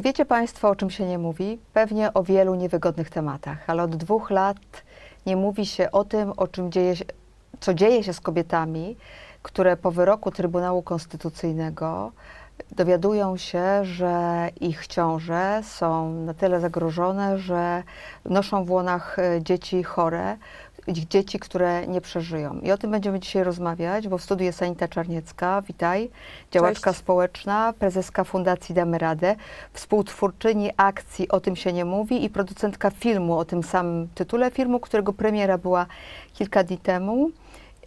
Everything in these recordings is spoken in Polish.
Czy wiecie Państwo, o czym się nie mówi? Pewnie o wielu niewygodnych tematach, ale od dwóch lat nie mówi się o tym, o czym dzieje się, co dzieje się z kobietami, które po wyroku Trybunału Konstytucyjnego dowiadują się, że ich ciąże są na tyle zagrożone, że noszą w łonach e, dzieci chore, dzieci, które nie przeżyją. I o tym będziemy dzisiaj rozmawiać, bo w studiu jest Anita Czarniecka, witaj, działaczka Cześć. społeczna, prezeska Fundacji Damy Radę, współtwórczyni akcji O tym się nie mówi i producentka filmu o tym samym tytule, filmu, którego premiera była kilka dni temu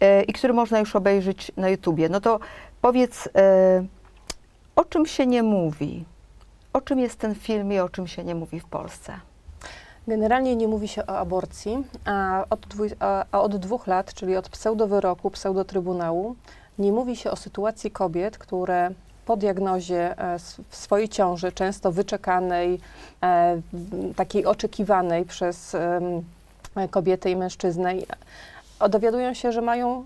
e, i który można już obejrzeć na YouTubie. No to powiedz, e, o czym się nie mówi? O czym jest ten film i o czym się nie mówi w Polsce? Generalnie nie mówi się o aborcji, a od, dwu, a, a od dwóch lat, czyli od pseudowyroku, pseudotrybunału, nie mówi się o sytuacji kobiet, które po diagnozie e, w swojej ciąży, często wyczekanej, e, takiej oczekiwanej przez em, kobietę i mężczyznę, dowiadują się, że mają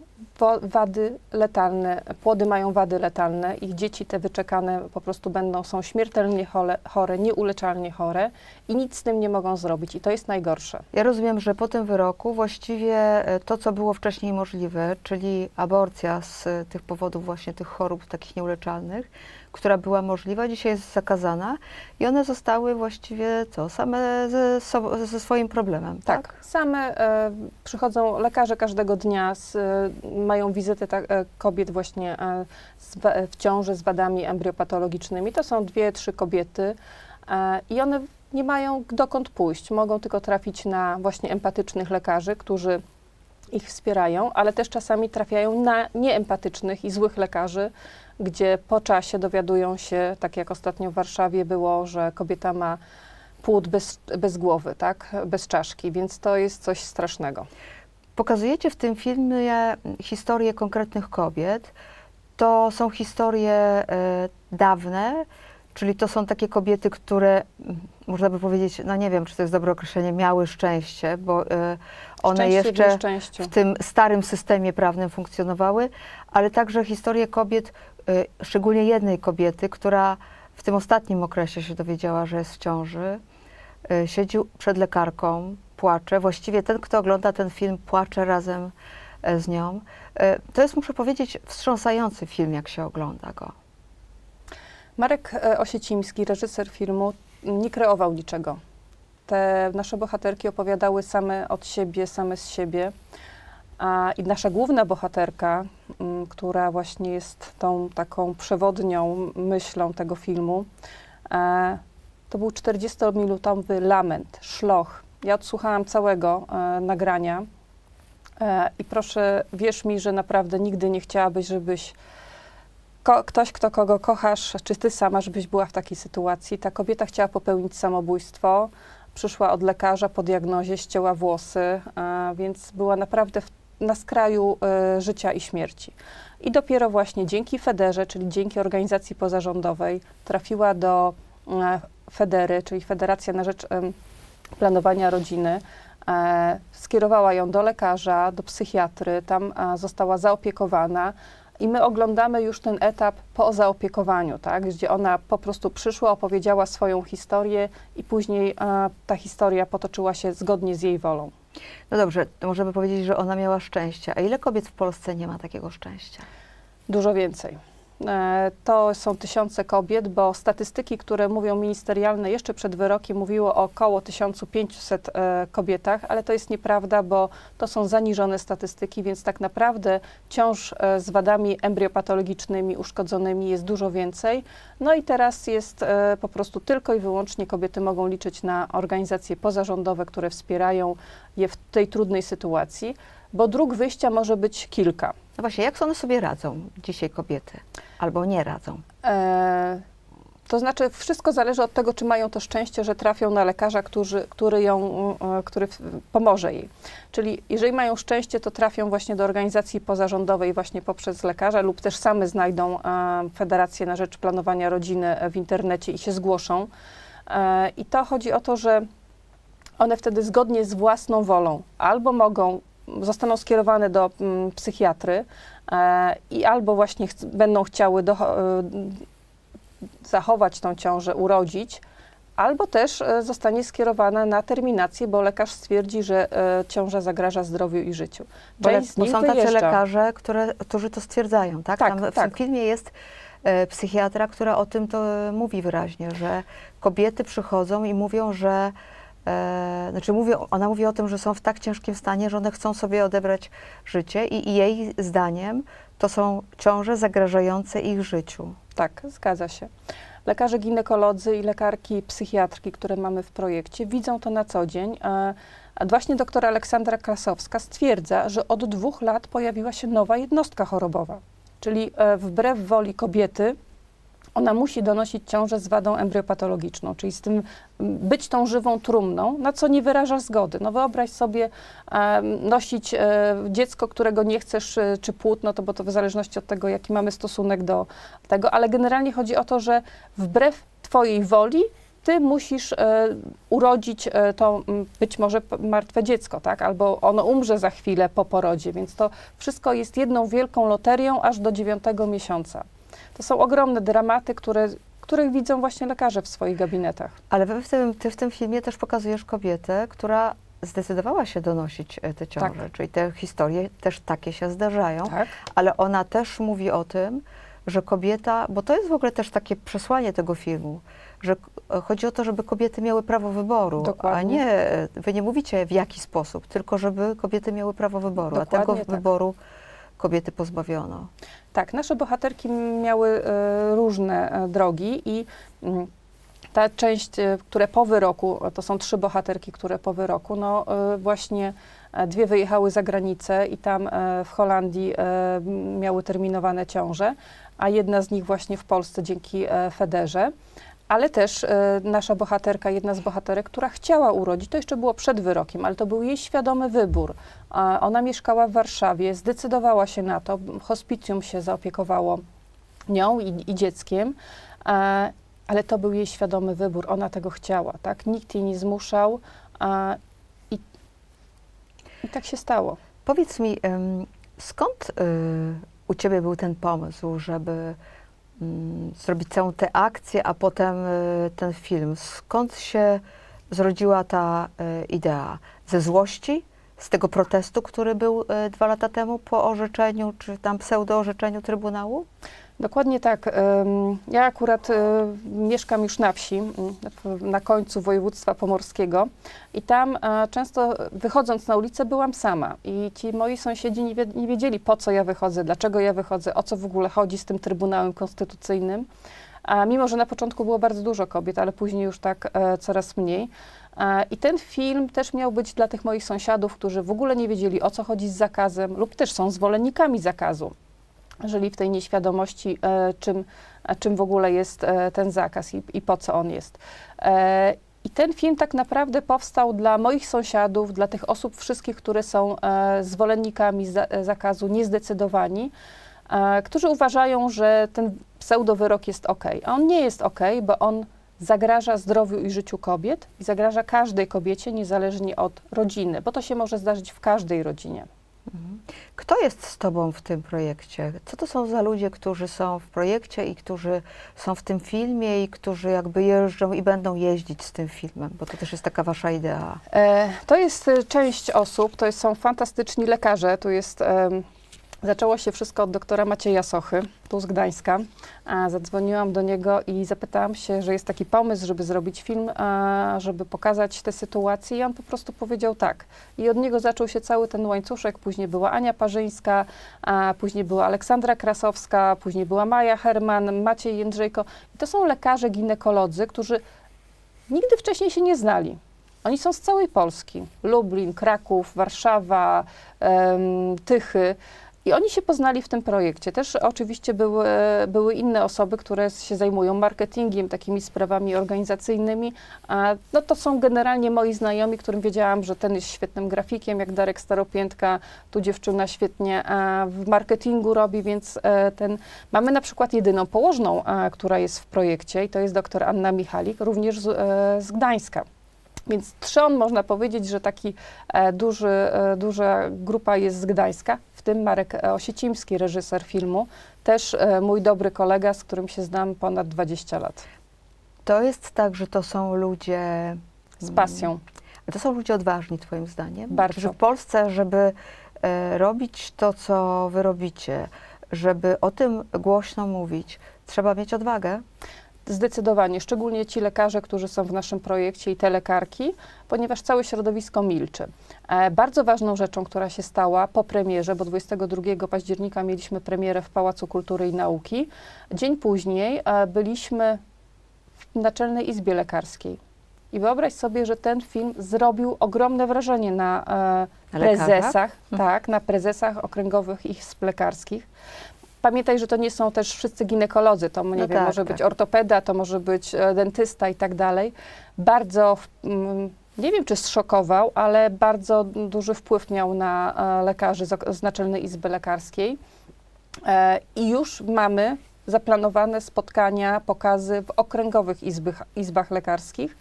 wady letalne, płody mają wady letalne, ich dzieci te wyczekane po prostu będą, są śmiertelnie chore, chore nieuleczalnie chore i nic z tym nie mogą zrobić i to jest najgorsze. Ja rozumiem, że po tym wyroku właściwie e, to, co było wcześniej możliwe, czyli aborcja z tych powodów właśnie tych chorób takich nieuleczalnych, która była możliwa, dzisiaj jest zakazana i one zostały właściwie co, same ze, ze swoim problemem, tak? Tak, same e, przychodzą lekarze każdego dnia, z, e, mają wizyty ta, e, kobiet właśnie e, z, w ciąży z wadami embriopatologicznymi. To są dwie, trzy kobiety e, i one nie mają dokąd pójść. Mogą tylko trafić na właśnie empatycznych lekarzy, którzy ich wspierają, ale też czasami trafiają na nieempatycznych i złych lekarzy, gdzie po czasie dowiadują się, tak jak ostatnio w Warszawie było, że kobieta ma płód bez, bez głowy, tak, bez czaszki, więc to jest coś strasznego. Pokazujecie w tym filmie historie konkretnych kobiet. To są historie e, dawne, czyli to są takie kobiety, które, mm, można by powiedzieć, no nie wiem, czy to jest dobre określenie, miały szczęście, bo e, one jeszcze w tym starym systemie prawnym funkcjonowały, ale także historie kobiet, y, szczególnie jednej kobiety, która w tym ostatnim okresie się dowiedziała, że jest w ciąży, y, siedzi przed lekarką, płacze. Właściwie ten, kto ogląda ten film, płacze razem e, z nią. E, To jest, muszę powiedzieć, wstrząsający film, jak się ogląda go. Marek e, Osiecimski, reżyser filmu, nie kreował niczego. Te nasze bohaterki opowiadały same od siebie, same z siebie. A, I nasza główna bohaterka, m, która właśnie jest tą taką przewodnią myślą tego filmu, e, to był 40-minutowy lament, szloch. Ja odsłuchałam całego e, nagrania e, i proszę, wierz mi, że naprawdę nigdy nie chciałabyś, żebyś ktoś, kto kogo kochasz, czy ty sama, żebyś była w takiej sytuacji. Ta kobieta chciała popełnić samobójstwo, przyszła od lekarza po diagnozie, ścięła włosy, więc była naprawdę w, na skraju e, życia i śmierci. I dopiero właśnie dzięki Federze, czyli dzięki organizacji pozarządowej, trafiła do e, Federy, czyli Federacja na Rzecz em, Planowania Rodziny. E, skierowała ją do lekarza, do psychiatry, tam została zaopiekowana. I my oglądamy już ten etap po zaopiekowaniu, tak? gdzie ona po prostu przyszła, opowiedziała swoją historię i później ta historia potoczyła się zgodnie z jej wolą. No dobrze, to możemy powiedzieć, że ona miała szczęście. A ile kobiet w Polsce nie ma takiego szczęścia? Dużo więcej. E, To są tysiące kobiet, bo statystyki, które mówią ministerialne jeszcze przed wyrokiem, mówiło o około 1500 e, kobietach, ale to jest nieprawda, bo to są zaniżone statystyki, więc tak naprawdę ciąż e, z wadami embriopatologicznymi uszkodzonymi jest dużo więcej. No i teraz jest po prostu tylko i wyłącznie kobiety mogą liczyć na organizacje pozarządowe, które wspierają je w tej trudnej sytuacji, bo dróg wyjścia może być kilka. No właśnie, jak one sobie radzą dzisiaj kobiety? Albo nie radzą? E, to znaczy, wszystko zależy od tego, czy mają to szczęście, że trafią na lekarza, który, który, ją, e, który pomoże jej. Czyli jeżeli mają szczęście, to trafią właśnie do organizacji pozarządowej właśnie poprzez lekarza lub też same znajdą e, Federację na Rzecz Planowania Rodziny w internecie i się zgłoszą. E, I to chodzi o to, że one wtedy zgodnie z własną wolą albo mogą, zostaną skierowane do mm, psychiatry e, i albo właśnie chc- będą chciały e, zachować tą ciążę, urodzić, albo też e, zostanie skierowana na terminację, bo lekarz stwierdzi, że ciąża zagraża zdrowiu i życiu. Część bo są tacy wyjeżdża. lekarze, które, którzy to stwierdzają, tak? Tak, Tam w tak. tym filmie jest e, psychiatra, która o tym to mówi wyraźnie, że kobiety przychodzą i mówią, że e, znaczy mówią, ona mówi o tym, że są w tak ciężkim stanie, że one chcą sobie odebrać życie i, i jej zdaniem to są ciąże zagrażające ich życiu. Tak, zgadza się. Lekarze ginekolodzy i lekarki psychiatrki, które mamy w projekcie, widzą to na co dzień. A właśnie doktor Aleksandra Krasowska stwierdza, że od dwóch lat pojawiła się nowa jednostka chorobowa. Czyli e, wbrew woli kobiety, ona musi donosić ciążę z wadą embriopatologiczną, czyli z tym być tą żywą trumną, na co nie wyrażasz zgody. No wyobraź sobie nosić e, dziecko, którego nie chcesz, e, czy płód, no to bo to w zależności od tego, jaki mamy stosunek do tego, ale generalnie chodzi o to, że wbrew twojej woli ty musisz e, urodzić to być może martwe dziecko, tak? Albo ono umrze za chwilę po porodzie, więc to wszystko jest jedną wielką loterią aż do dziewiątego miesiąca. To są ogromne dramaty, które, których widzą właśnie lekarze w swoich gabinetach. Ale w tym, ty w tym filmie też pokazujesz kobietę, która zdecydowała się donosić e, te ciąże, czyli te historie też takie się zdarzają. Tak? ale ona też mówi o tym, że kobieta, bo to jest w ogóle też takie przesłanie tego filmu, że k- chodzi o to, żeby kobiety miały prawo wyboru, a Dokładnie. nie, wy nie mówicie w jaki sposób, tylko żeby kobiety miały prawo wyboru, a tego Dokładnie tak. wyboru kobiety pozbawiono. Tak, nasze bohaterki miały e, różne e, drogi i mm, ta część, e, które po wyroku, to są trzy bohaterki, które po wyroku, no właśnie dwie wyjechały za granicę i tam w Holandii miały terminowane ciąże, a jedna z nich właśnie w Polsce dzięki Federze. Ale też nasza bohaterka, jedna z bohaterek, która chciała urodzić, to jeszcze było przed wyrokiem, ale to był jej świadomy wybór. Ona mieszkała w Warszawie, zdecydowała się na to, hospicjum się zaopiekowało nią i, i dzieckiem, e, ale to był jej świadomy wybór, ona tego chciała, tak? Nikt jej nie zmuszał i, i tak się stało. Powiedz mi, skąd y, u ciebie był ten pomysł, żeby mm, zrobić całą tę akcję, a potem y, ten film? Skąd się zrodziła ta y, idea? Ze złości? Z tego protestu, który był y, dwa lata temu po orzeczeniu, czy tam pseudo-orzeczeniu Trybunału? Dokładnie tak. Ja akurat y, mieszkam już na wsi, mm, na końcu województwa pomorskiego i tam e, często wychodząc na ulicę byłam sama i ci moi sąsiedzi nie wiedzieli po co ja wychodzę, dlaczego ja wychodzę, o co w ogóle chodzi z tym Trybunałem Konstytucyjnym. A mimo, że na początku było bardzo dużo kobiet, ale później już tak e, coraz mniej. E, I ten film też miał być dla tych moich sąsiadów, którzy w ogóle nie wiedzieli o co chodzi z zakazem lub też są zwolennikami zakazu żyli w tej nieświadomości, e, czym, a czym w ogóle jest e, ten zakaz i, i po co on jest. E, I ten film tak naprawdę powstał dla moich sąsiadów, dla tych osób wszystkich, które są e, zwolennikami za, e, zakazu, niezdecydowani, e, którzy uważają, że ten pseudowyrok jest ok. A on nie jest ok, bo on zagraża zdrowiu i życiu kobiet i zagraża każdej kobiecie, niezależnie od rodziny, bo to się może zdarzyć w każdej rodzinie. Kto jest z Tobą w tym projekcie? Co to są za ludzie, którzy są w projekcie i którzy są w tym filmie i którzy jakby jeżdżą i będą jeździć z tym filmem? Bo to też jest taka Wasza idea. E, To jest e, część osób, to są fantastyczni lekarze. Tu jest, zaczęło się wszystko od doktora Macieja Sochy, tu z Gdańska. Zadzwoniłam do niego i zapytałam się, że jest taki pomysł, żeby zrobić film, żeby pokazać tę sytuację i on po prostu powiedział tak. I od niego zaczął się cały ten łańcuszek. Później była Ania Parzyńska, później była Aleksandra Krasowska, później była Maja Herman, Maciej Jędrzejko. I to są lekarze ginekolodzy, którzy nigdy wcześniej się nie znali. Oni są z całej Polski. Lublin, Kraków, Warszawa, Tychy. I oni się poznali w tym projekcie. Też oczywiście były, były inne osoby, które się zajmują marketingiem, takimi sprawami organizacyjnymi. No to są generalnie moi znajomi, którym wiedziałam, że ten jest świetnym grafikiem, jak Darek Staropiętka. Tu dziewczyna świetnie e, w marketingu robi, więc e, ten... Mamy na przykład jedyną położną, e, która jest w projekcie i to jest dr Anna Michalik, również z, z Gdańska. Więc trzon można powiedzieć, że taki e, duży, e, duża grupa jest z Gdańska. Tym Marek Osiecimski, reżyser filmu, też e, mój dobry kolega, z którym się znam ponad 20 lat. To jest tak, że to są ludzie. Z pasją. To są ludzie odważni, Twoim zdaniem? Bardzo. Że w Polsce, żeby e, robić to, co Wy robicie, żeby o tym głośno mówić, trzeba mieć odwagę? Zdecydowanie, szczególnie ci lekarze, którzy są w naszym projekcie i te lekarki, ponieważ całe środowisko milczy. E, bardzo ważną rzeczą, która się stała po premierze, bo 22 października mieliśmy premierę w Pałacu Kultury i Nauki, dzień później e, byliśmy w Naczelnej Izbie Lekarskiej. I wyobraź sobie, że ten film zrobił ogromne wrażenie na, e, prezesach, Mhm. tak, na prezesach okręgowych i lekarskich. Pamiętaj, że to nie są też wszyscy ginekolodzy, to nie No wiem, tak, może tak. być ortopeda, to może być e, dentysta i tak dalej. Bardzo, mm, nie wiem czy zszokował, ale bardzo duży wpływ miał na e, lekarzy z Naczelnej Izby Lekarskiej. E, I już mamy zaplanowane spotkania, pokazy w okręgowych izbych, izbach lekarskich.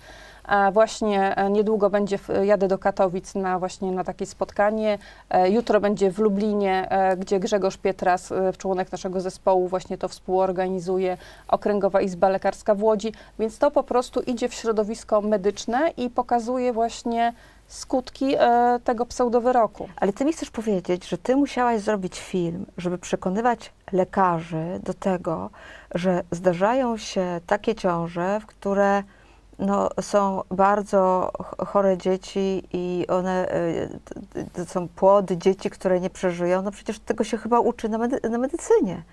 A właśnie e, niedługo będzie, jadę do Katowic na właśnie na takie spotkanie. E, Jutro będzie w Lublinie, e, gdzie Grzegorz Pietras, członek naszego zespołu, właśnie to współorganizuje Okręgowa Izba Lekarska w Łodzi. Więc to po prostu idzie w środowisko medyczne i pokazuje właśnie skutki e, tego pseudowyroku. Ale ty mi chcesz powiedzieć, że ty musiałaś zrobić film, żeby przekonywać lekarzy do tego, że zdarzają się takie ciąże, w które no, są bardzo ch- chore dzieci i one t- to są płody dzieci, które nie przeżyją. No przecież tego się chyba uczy na, medy- na medycynie.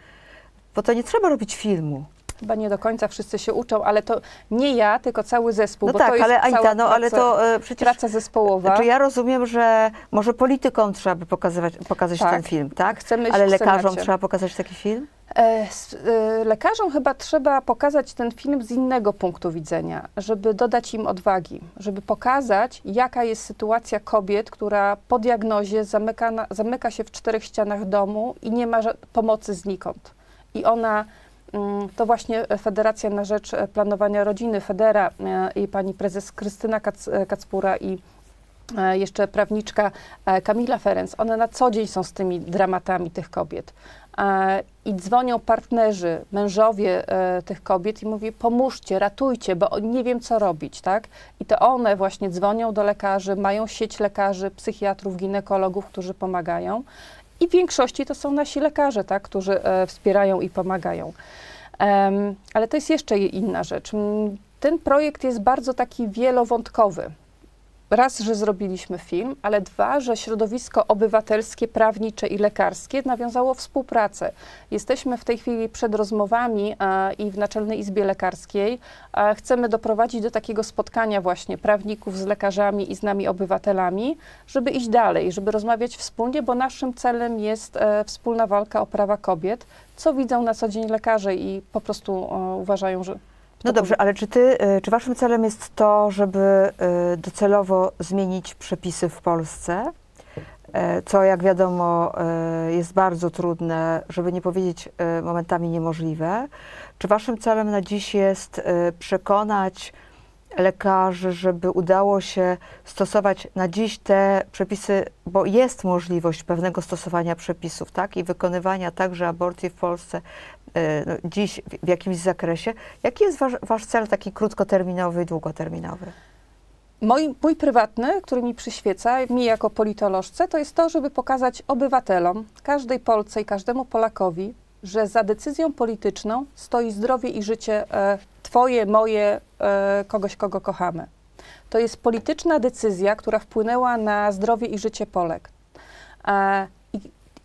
Bo to nie trzeba robić filmu. Chyba nie do końca wszyscy się uczą, ale to nie ja, tylko cały zespół. No tak, ale Anita, no ale to y, przecież praca zespołowa. Znaczy ja rozumiem, że może politykom trzeba by pokazywać, pokazać Tak. ten film, tak? Chcemy Ale lekarzom trzeba pokazać taki film? E, e, Lekarzom chyba trzeba pokazać ten film z innego punktu widzenia, żeby dodać im odwagi, żeby pokazać, jaka jest sytuacja kobiet, która po diagnozie zamyka, na, zamyka się w czterech ścianach domu i nie ma pomocy znikąd. I ona, mm, to właśnie Federacja na Rzecz e, Planowania Rodziny, Federa i pani prezes Krystyna Kac, Kacpura i jeszcze prawniczka Kamila Ferenc, one na co dzień są z tymi dramatami tych kobiet. I dzwonią partnerzy, mężowie e, tych kobiet i mówi, pomóżcie, ratujcie, bo nie wiem, co robić, tak? I to one właśnie dzwonią do lekarzy, mają sieć lekarzy, psychiatrów, ginekologów, którzy pomagają. I w większości to są nasi lekarze, tak, którzy e, wspierają i pomagają. Ale to jest jeszcze inna rzecz. Ten projekt jest bardzo taki wielowątkowy. Raz, że zrobiliśmy film, ale dwa, że środowisko obywatelskie, prawnicze i lekarskie nawiązało współpracę. Jesteśmy w tej chwili przed rozmowami e, i w Naczelnej Izbie Lekarskiej e, chcemy doprowadzić do takiego spotkania właśnie prawników z lekarzami i z nami obywatelami, żeby iść dalej, żeby rozmawiać wspólnie, bo naszym celem jest e, wspólna walka o prawa kobiet, co widzą na co dzień lekarze i po prostu e, uważają, że No dobrze, ale czy ty, y, czy waszym celem jest to, żeby y, docelowo zmienić przepisy w Polsce? E, Co, jak wiadomo, y, jest bardzo trudne, żeby nie powiedzieć momentami niemożliwe. Czy waszym celem na dziś jest przekonać lekarzy, żeby udało się stosować na dziś te przepisy, bo jest możliwość pewnego stosowania przepisów, tak, i wykonywania także aborcji w Polsce no, dziś w, w jakimś zakresie. Jaki jest wasz, wasz cel taki krótkoterminowy i długoterminowy? Mój, mój prywatny, który mi przyświeca, mi jako politolożce, to jest to, żeby pokazać obywatelom, każdej Polce i każdemu Polakowi, że za decyzją polityczną stoi zdrowie i życie e, Twoje, moje, e, kogoś, kogo kochamy. To jest polityczna decyzja, która wpłynęła na zdrowie i życie Polek. E,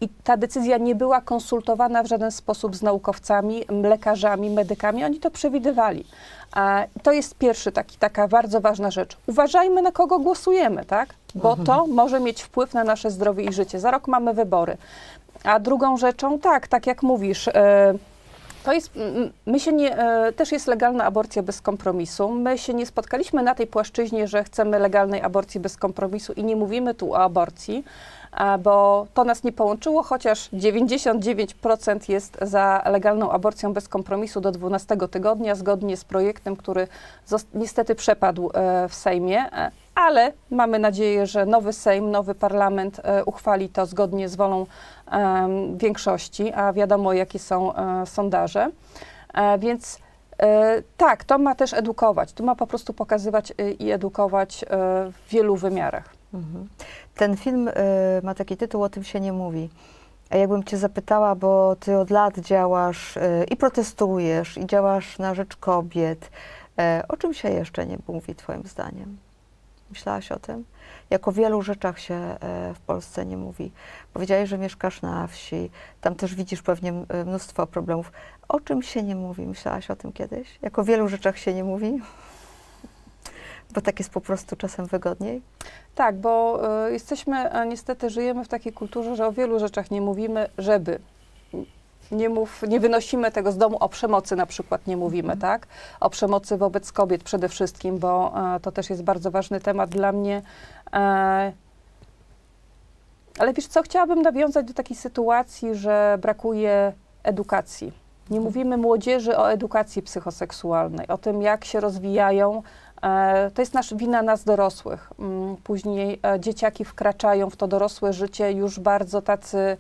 i, ta decyzja nie była konsultowana w żaden sposób z naukowcami, lekarzami, medykami. Oni to przewidywali. A to jest pierwszy taki, taka bardzo ważna rzecz. Uważajmy, na kogo głosujemy, tak? Bo to może mieć wpływ na nasze zdrowie i życie. Za rok mamy wybory. A drugą rzeczą, tak, tak jak mówisz, e, to jest, my się nie, e, też jest legalna aborcja bez kompromisu. My się nie spotkaliśmy na tej płaszczyźnie, że chcemy legalnej aborcji bez kompromisu i nie mówimy tu o aborcji. bo to nas nie połączyło, chociaż 99% jest za legalną aborcją bez kompromisu do 12 tygodnia, zgodnie z projektem, który niestety przepadł e, w Sejmie. Ale mamy nadzieję, że nowy Sejm, nowy parlament e, uchwali to zgodnie z wolą większości, a wiadomo, jakie są e, sondaże. E, więc tak, to ma też edukować, to ma po prostu pokazywać i edukować w wielu wymiarach. Mhm. Ten film ma taki tytuł, o tym się nie mówi. A jakbym cię zapytała, bo ty od lat działasz i protestujesz, i działasz na rzecz kobiet, o czym się jeszcze nie mówi twoim zdaniem? Myślałaś o tym? Jak o wielu rzeczach się y, w Polsce nie mówi. Powiedziałeś, że mieszkasz na wsi, tam też widzisz pewnie y, mnóstwo problemów. O czym się nie mówi? Myślałaś o tym kiedyś? Jak o wielu rzeczach się nie mówi? Bo tak jest po prostu czasem wygodniej? Tak, bo e, jesteśmy, a niestety żyjemy w takiej kulturze, że o wielu rzeczach nie mówimy, żeby. Nie, mów, nie wynosimy tego z domu, o przemocy na przykład nie mówimy, Mhm. tak? O przemocy wobec kobiet przede wszystkim, bo e, to też jest bardzo ważny temat dla mnie. E, ale wiesz co, chciałabym nawiązać do takiej sytuacji, że brakuje edukacji. Nie Mhm. mówimy młodzieży o edukacji psychoseksualnej, o tym, jak się rozwijają. E, to jest nasz, wina nas dorosłych. Mm, Później e, dzieciaki wkraczają w to dorosłe życie już bardzo tacy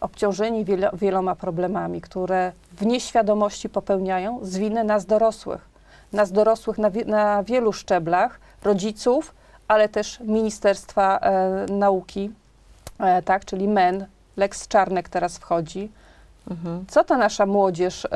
obciążeni wielo, wieloma problemami, które w nieświadomości popełniają z winy nas dorosłych. Nas dorosłych na, wie, na wielu szczeblach, rodziców, ale też Ministerstwa e, Nauki, e, tak, czyli MEN, Lex Czarnek teraz wchodzi. Mhm. Co ta nasza młodzież e,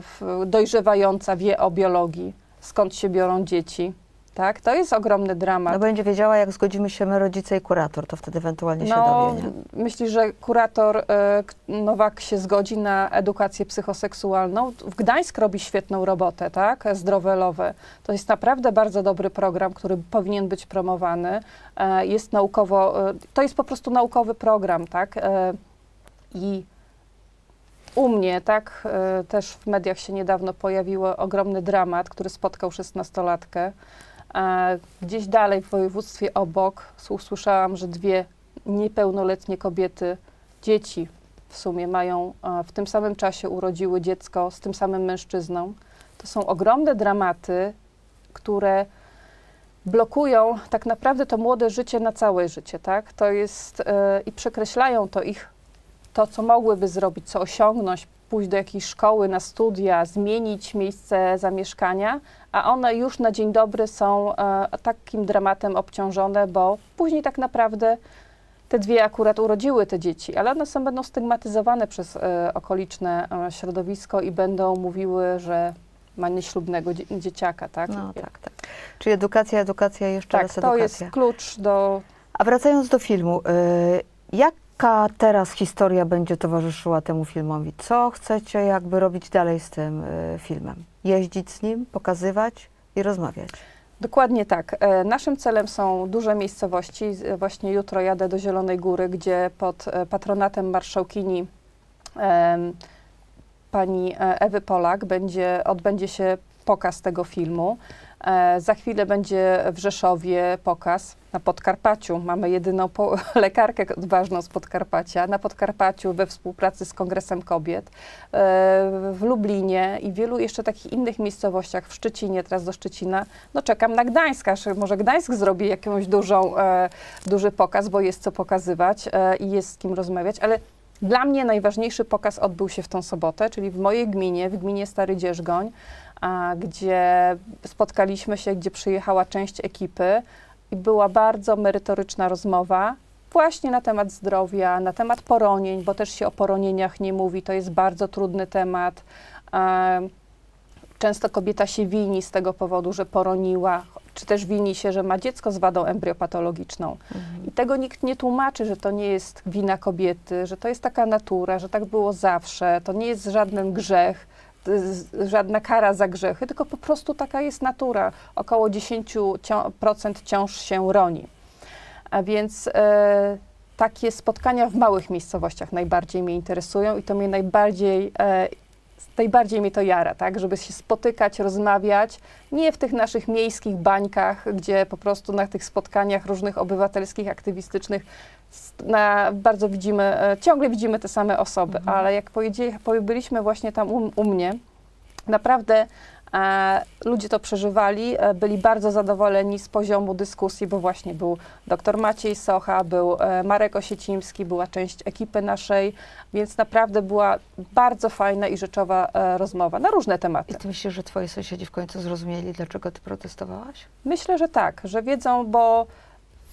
w, dojrzewająca wie o biologii? Skąd się biorą dzieci? Tak? To jest ogromny dramat. No będzie wiedziała, jak zgodzimy się my, rodzice i kurator, to wtedy ewentualnie się No, dowie, nie? myśli, że kurator k- Nowak się zgodzi na edukację psychoseksualną. W Gdańsk robi świetną robotę, tak? Zdrowe Lowe. To jest naprawdę bardzo dobry program, który powinien być promowany. E, jest naukowo, e, to jest po prostu naukowy program, tak? I u mnie, tak, też w mediach się niedawno pojawił ogromny dramat, który spotkał szesnastolatkę. E, Gdzieś dalej w województwie obok usłyszałam, że dwie niepełnoletnie kobiety, dzieci w sumie mają e, w tym samym czasie urodziły dziecko z tym samym mężczyzną. To są ogromne dramaty, które blokują tak naprawdę to młode życie na całe życie, tak? To jest e, i przekreślają to ich, to co mogłyby zrobić, co osiągnąć, pójść do jakiejś szkoły, na studia, zmienić miejsce zamieszkania, a one już na dzień dobry są e, takim dramatem obciążone, bo później tak naprawdę te dwie akurat urodziły te dzieci, ale one są, będą stygmatyzowane przez e, okoliczne e, środowisko i będą mówiły, że ma nieślubnego dzie- dzieciaka, tak? No tak, tak. Czyli edukacja, edukacja jeszcze tak, raz to edukacja. jest klucz do A wracając do filmu, y, jaka teraz historia będzie towarzyszyła temu filmowi? Co chcecie jakby robić dalej z tym y, filmem? Jeździć z nim, pokazywać i rozmawiać? Dokładnie tak. E, Naszym celem są duże miejscowości. Z- Właśnie jutro jadę do Zielonej Góry, gdzie pod e, patronatem marszałkini pani e, Ewy Polak będzie, odbędzie się pokaz tego filmu. E, Za chwilę będzie w Rzeszowie pokaz na Podkarpaciu. Mamy jedyną lekarkę ważną z Podkarpacia. Na Podkarpaciu we współpracy z Kongresem Kobiet. E, W Lublinie i wielu jeszcze takich innych miejscowościach, w Szczecinie, teraz do Szczecina. No czekam na Gdańsk, aż może Gdańsk zrobi jakąś dużą, e, duży pokaz, bo jest co pokazywać i jest z kim rozmawiać, ale dla mnie najważniejszy pokaz odbył się w tą sobotę, czyli w mojej gminie, w gminie Stary Dzierżgoń, gdzie spotkaliśmy się, gdzie przyjechała część ekipy i była bardzo merytoryczna rozmowa właśnie na temat zdrowia, na temat poronień, bo też się o poronieniach nie mówi, to jest bardzo trudny temat. Em, Często kobieta się wini z tego powodu, że poroniła, czy też wini się, że ma dziecko z wadą embriopatologiczną. I tego nikt nie tłumaczy, że to nie jest wina kobiety, że to jest taka natura, że tak było zawsze, to nie jest żaden grzech, żadna kara za grzechy, tylko po prostu taka jest natura. Około 10% ciąż się roni. A więc e, takie spotkania w małych miejscowościach najbardziej mnie interesują i to mnie najbardziej e, najbardziej mnie to jara, tak, żeby się spotykać, rozmawiać, nie w tych naszych miejskich bańkach, gdzie po prostu na tych spotkaniach różnych obywatelskich, aktywistycznych na, bardzo widzimy, e, ciągle widzimy te same osoby, Mhm. ale jak byliśmy właśnie tam u, u mnie, naprawdę e, ludzie to przeżywali, e, byli bardzo zadowoleni z poziomu dyskusji, bo właśnie był dr Maciej Socha, był e, Marek Osiecimski, była część ekipy naszej, więc naprawdę była bardzo fajna i rzeczowa e, rozmowa na różne I tematy. ty myślisz, że twoi sąsiedzi w końcu zrozumieli, dlaczego ty protestowałaś? Myślę, że tak, że wiedzą, bo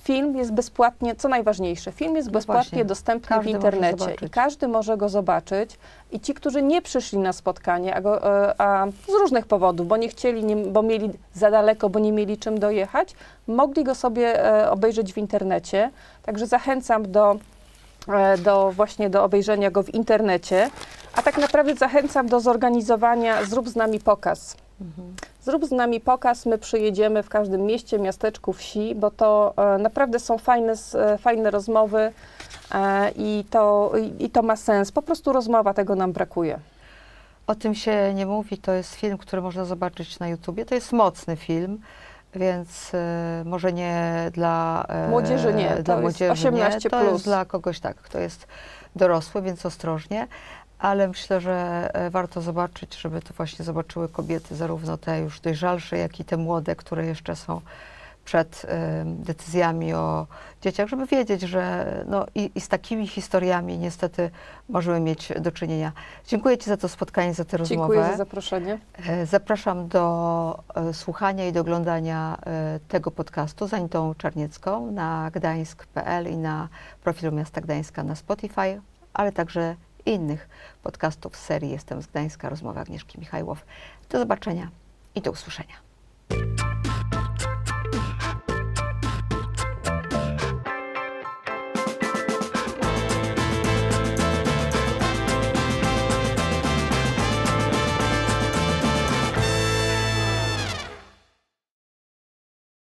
film jest bezpłatnie, co najważniejsze, film jest No bezpłatnie właśnie, dostępny każdy w internecie i każdy może go zobaczyć. I ci, którzy nie przyszli na spotkanie, a, go, e, a z różnych powodów, bo nie chcieli, nie, bo mieli za daleko, bo nie mieli czym dojechać, mogli go sobie e, obejrzeć w internecie. Także zachęcam do, e, do właśnie do obejrzenia go w internecie. A tak naprawdę zachęcam do zorganizowania Zrób z nami pokaz. Mhm. Zrób z nami pokaz, my przyjedziemy w każdym mieście, miasteczku, wsi, bo to e, naprawdę są fajne, e, fajne rozmowy e, i, to, i, to ma sens. Po prostu rozmowa, tego nam brakuje. O tym się nie mówi, to jest film, który można zobaczyć na YouTubie. To jest mocny film, więc e, może nie dla e, Młodzieży nie, to dla jest młodzieży 18 nie. To plus. jest dla kogoś tak, kto jest dorosły, więc ostrożnie. Ale myślę, że e, warto zobaczyć, żeby to właśnie zobaczyły kobiety, zarówno te już dojrzalsze, jak i te młode, które jeszcze są przed decyzjami o dzieciach, żeby wiedzieć, że no, i, i z takimi historiami niestety możemy mieć do czynienia. Dziękuję Ci za to spotkanie, za tę rozmowę. Dziękuję za zaproszenie. E, Zapraszam do e, słuchania i do oglądania tego podcastu z Anitą Czarniecką na gdańsk.pl i na profilu Miasta Gdańska na Spotify, ale także i innych podcastów z serii Jestem z Gdańska, rozmowa Agnieszki Michajłow. Do zobaczenia i do usłyszenia.